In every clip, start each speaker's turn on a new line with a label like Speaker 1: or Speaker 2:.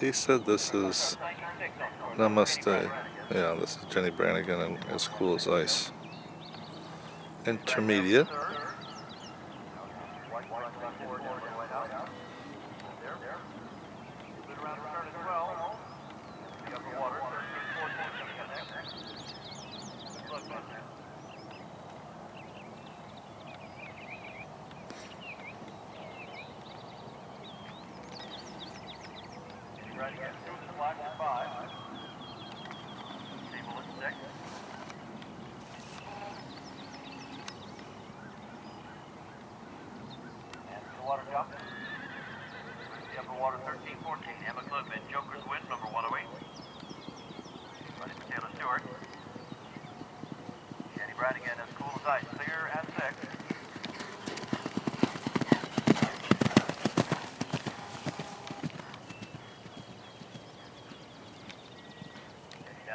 Speaker 1: He said this is Namaste. Yeah, this is Jennie Brannigan and as cool as ice. Intermediate.
Speaker 2: Try to get through the the water jump. The upper water 13, 14. Emma Clifford, Joker's win, number 108. Running Taylor Stewart. Jennie Brannigan as cool as ice. Clear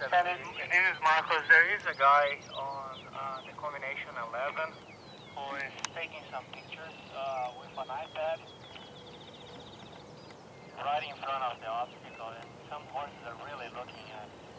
Speaker 3: Sandy,
Speaker 2: seventeen.
Speaker 3: this is Marcos. There is a guy on uh, the combination 11 who is taking some pictures uh, with an iPad right in front of the obstacle, and some horses are really looking at it.